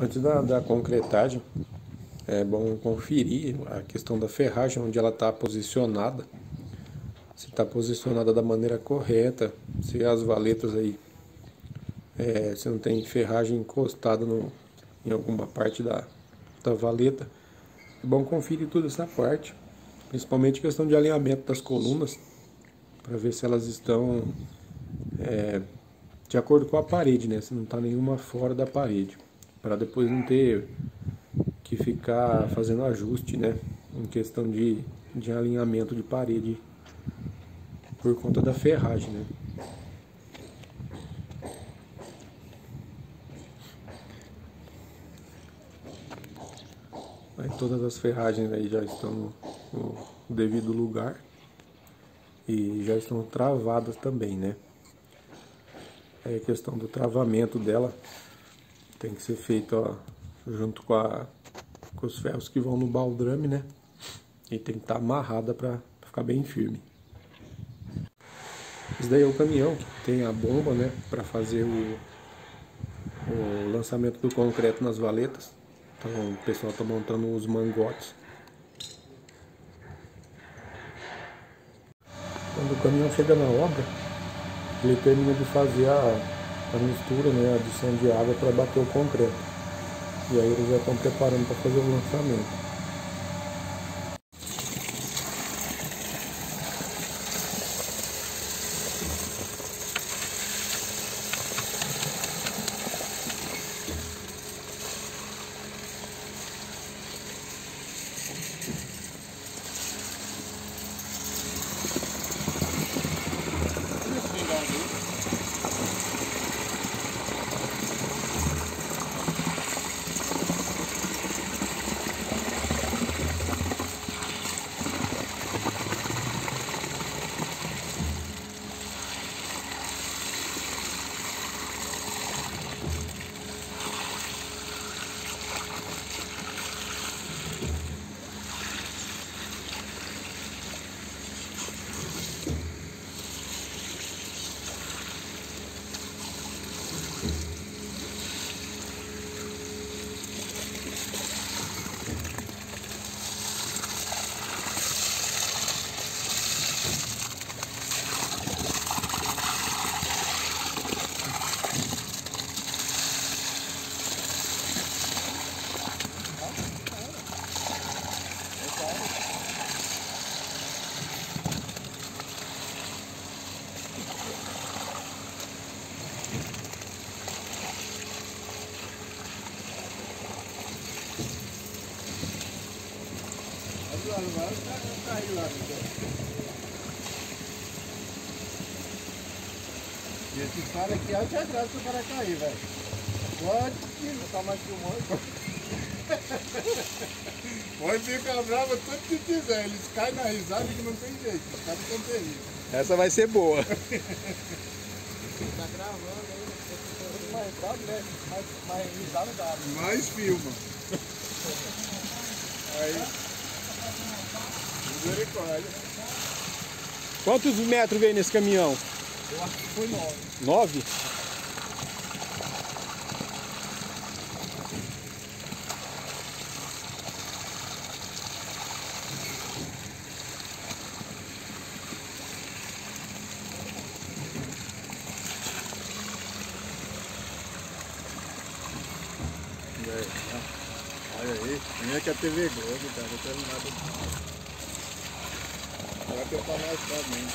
Antes da, da concretagem, é bom conferir a questão da ferragem, onde ela está posicionada, se está posicionada da maneira correta, se as valetas aí, é, se não tem ferragem encostada no, em alguma parte da, da valeta. É bom conferir toda essa parte, principalmente questão de alinhamento das colunas, para ver se elas estão é, de acordo com a parede, né? Se não está nenhuma fora da parede, para depois não ter que ficar fazendo ajuste, né? Em questão de, de alinhamento de parede por conta da ferragem, né? Aí todas as ferragens aí já estão no, no devido lugar e já estão travadas também, né? A questão do travamento dela tem que ser feito ó, junto com, a, com os ferros que vão no baldrame, né? E tem que estar tá amarrada para ficar bem firme. Esse daí é o caminhão que tem a bomba, né? Para fazer o, o lançamento do concreto nas valetas. Então o pessoal está montando os mangotes. Quando o caminhão chega na obra, ele termina de fazer a, a mistura, né, a adição de água para bater o concreto. E aí eles já estão preparando para fazer o lançamento. Agora caiu lá. E esse cara aqui é o teatral do para cair, velho. Pode, não tá mais filmando. Pode ficar bravo tudo que quiser. Eles caem na risada que não tem jeito. Os caras. Essa vai ser boa. tá gravando aí. Mais bravo, né? Mais, mais risada dá. Mais filma. Aí. Misericórdia. Quantos metros vem nesse caminhão? Eu acho que foi nove. Nove? Olha aí, minha que é a TV Globo, cara, não tem nada. Vai também.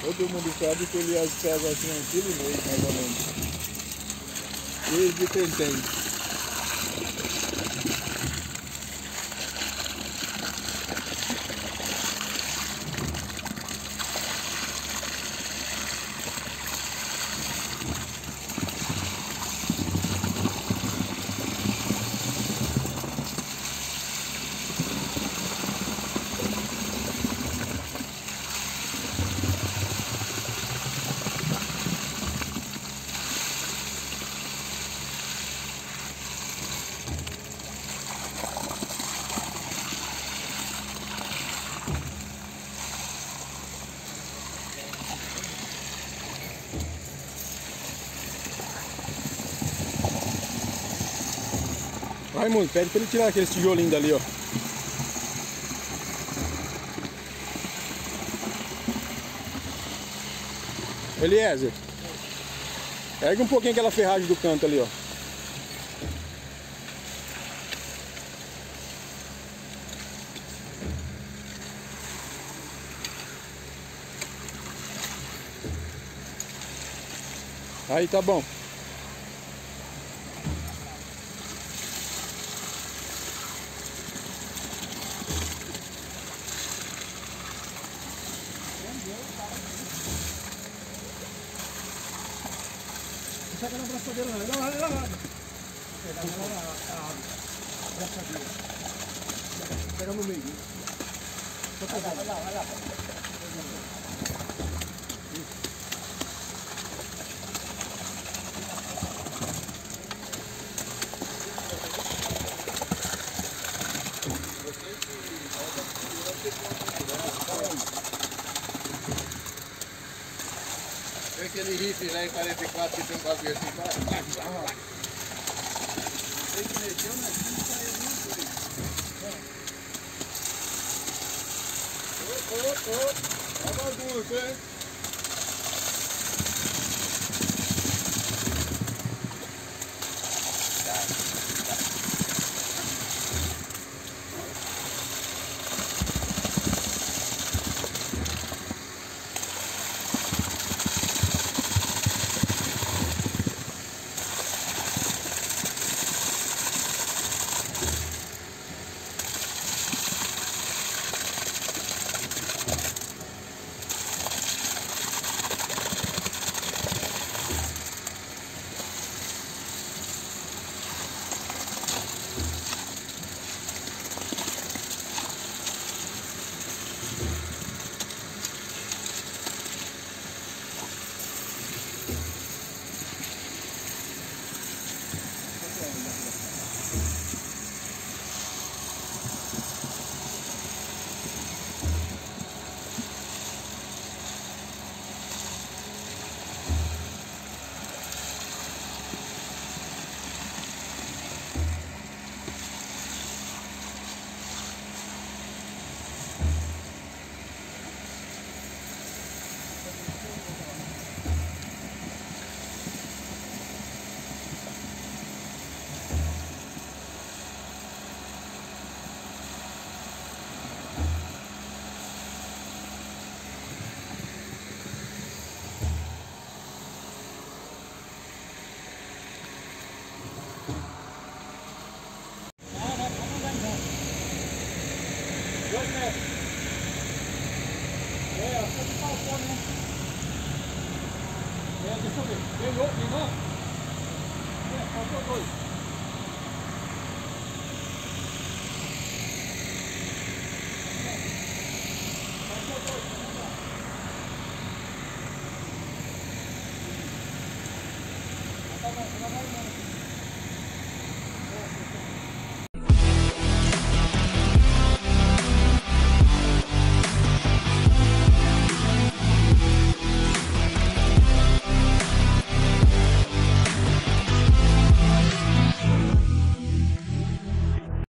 Todo mundo sabe que ele pega assim um quilo e meio, mais ou menos. E de quem tem. Raimundo, pede pra ele tirar aquele tijolinho dali, ó. Eliezer. Pega um pouquinho aquela ferragem do canto ali, ó. Aí tá bom. Pega na braçadeira, não. Não, não, não. Pega na braçadeira. Pega no meio. Vai lá, vai lá, vai lá. Aquele rifle lá em 44 que tem um bagulho assim, vai, vai. Tem que meter um aqui e sair alguma coisa. Ô, ô, ô, ó a bagunça, hein? Eu ver. Ganhou, ganhou? É, faltou dois. Tá bom, tá